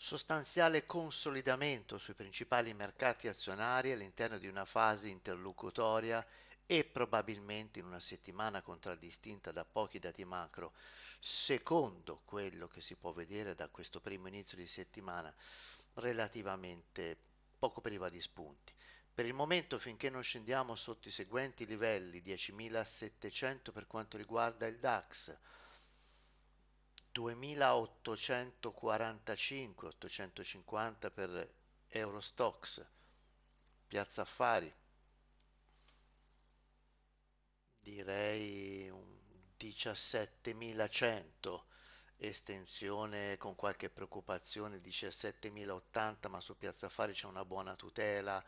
Sostanziale consolidamento sui principali mercati azionari all'interno di una fase interlocutoria e probabilmente in una settimana contraddistinta da pochi dati macro, secondo quello che si può vedere da questo primo inizio di settimana, relativamente poco priva di spunti. Per il momento, finché non scendiamo sotto i seguenti livelli, 10.700 per quanto riguarda il DAX, 2.845, 850 per Eurostox, Piazza Affari, direi un 17.100 estensione con qualche preoccupazione 17.080 ma su Piazza Affari c'è una buona tutela.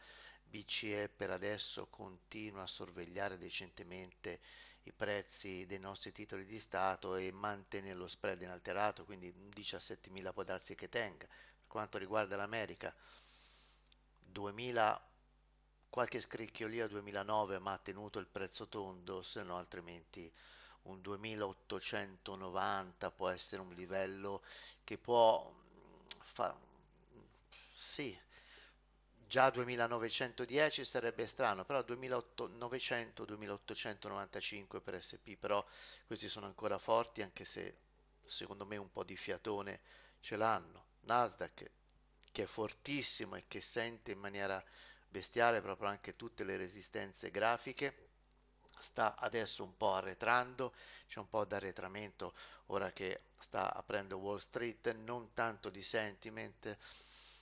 BCE per adesso continua a sorvegliare decentemente i prezzi dei nostri titoli di Stato e mantiene lo spread inalterato, quindi 17.000 può darsi che tenga. Per quanto riguarda l'America, 2000 qualche scricchiolio a 2009 ma ha tenuto il prezzo tondo, se no altrimenti un 2890 può essere un livello che può fare sì già 2910 sarebbe strano però 2900 2895 per SP però questi sono ancora forti anche se secondo me un po' di fiatone ce l'hanno. Nasdaq che è fortissimo e che sente in maniera bestiale proprio anche tutte le resistenze grafiche sta adesso un po' arretrando, c'è un po' d'arretramento ora che sta aprendo Wall Street, non tanto di sentiment,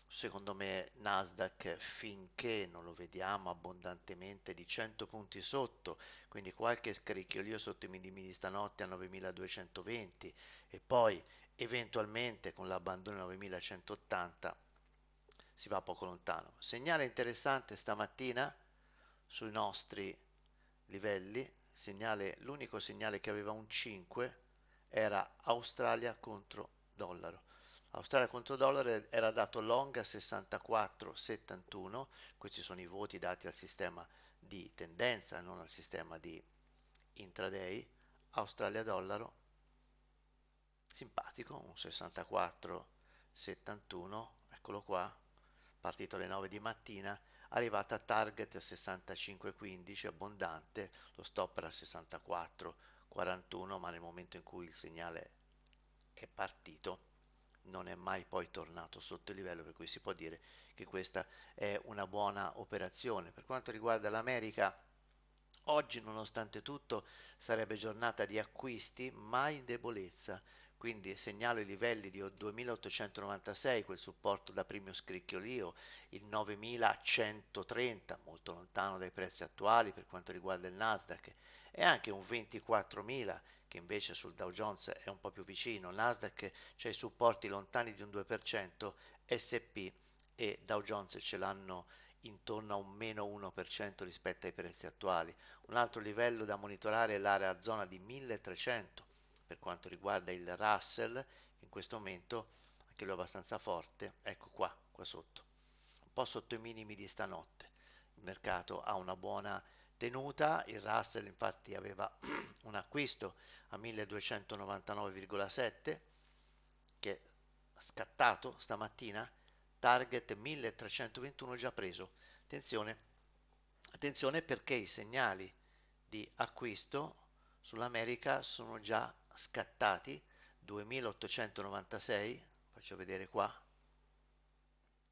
secondo me Nasdaq finché non lo vediamo abbondantemente di 100 punti sotto, quindi qualche scricchiolio sotto i minimi stanotte a 9220 e poi eventualmente con l'abbandono a 9180 si va poco lontano. Segnale interessante stamattina sui nostri livelli, segnale, l'unico segnale che aveva un 5 era Australia contro dollaro. Australia contro dollaro era dato long a 64,71, questi sono i voti dati al sistema di tendenza, non al sistema di intraday. Australia dollaro, simpatico, un 64,71, eccolo qua, partito alle 9 di mattina, arrivata a target 65,15 abbondante, lo stop era 64,41 ma nel momento in cui il segnale è partito non è mai poi tornato sotto il livello per cui si può dire che questa è una buona operazione. Per quanto riguarda l'America Oggi, nonostante tutto, sarebbe giornata di acquisti, ma in debolezza quindi segnalo i livelli di 2896, quel supporto da primo scricchiolio, il 9130, molto lontano dai prezzi attuali per quanto riguarda il Nasdaq, e anche un 24.000 che invece sul Dow Jones è un po' più vicino. Nasdaq c'è i supporti lontani di un 2%, SP e Dow Jones ce l'hanno intorno a un meno 1% rispetto ai prezzi attuali. Un altro livello da monitorare è l'area zona di 1300 per quanto riguarda il Russell, in questo momento anche lui è abbastanza forte, ecco qua, qua sotto, un po' sotto i minimi di stanotte. Il mercato ha una buona tenuta, il Russell infatti aveva un acquisto a 1299,7 che è scattato stamattina, target 1321 già preso. Attenzione, attenzione perché i segnali di acquisto sull'America sono già scattati 2896 faccio vedere qua.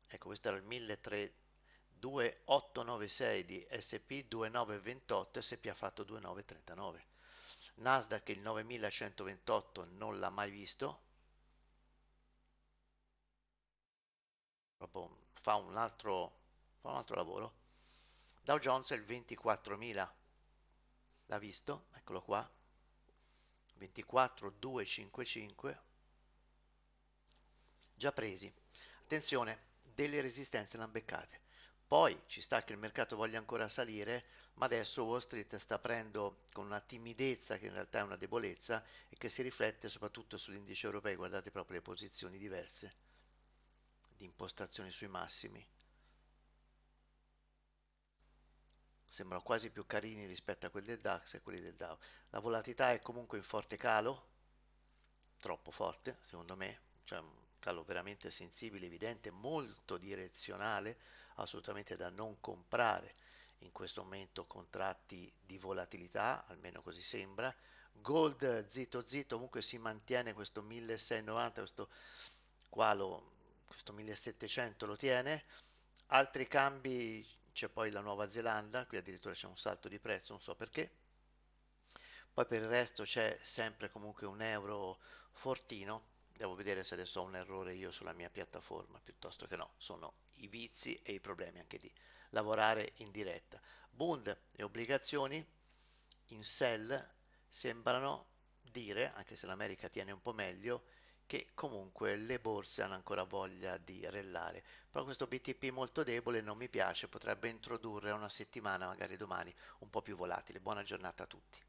Ecco questo era il 13896 di SP 2928 SP ha fatto 2939 Nasdaq il 9128 non l'ha mai visto. Fa un altro, fa un altro lavoro. Dow Jones il 24000 l'ha visto? Eccolo qua 24255 già presi. Attenzione delle resistenze lambeccate poi ci sta che il mercato voglia ancora salire ma adesso Wall Street sta aprendo con una timidezza che in realtà è una debolezza e che si riflette soprattutto sull'indice europeo. Guardate proprio le posizioni diverse di impostazione sui massimi sembrano quasi più carini rispetto a quelli del DAX e quelli del DAO. La volatilità è comunque in forte calo, troppo forte secondo me, cioè calo veramente sensibile, evidente, molto direzionale, assolutamente da non comprare in questo momento contratti di volatilità, almeno così sembra. Gold zitto zitto, comunque si mantiene questo 1690, questo qua questo 1700 lo tiene. Altri cambi, c'è poi la Nuova Zelanda, qui addirittura c'è un salto di prezzo, non so perché. Poi per il resto c'è sempre comunque un euro fortino. Devo vedere se adesso ho un errore io sulla mia piattaforma, piuttosto che no, sono i vizi e i problemi anche di lavorare in diretta. Bund e obbligazioni in sell sembrano dire, anche se l'America tiene un po' meglio, che comunque le borse hanno ancora voglia di rellare. Però questo BTP molto debole non mi piace, potrebbe introdurre una settimana, magari domani, un po' più volatile. Buona giornata a tutti.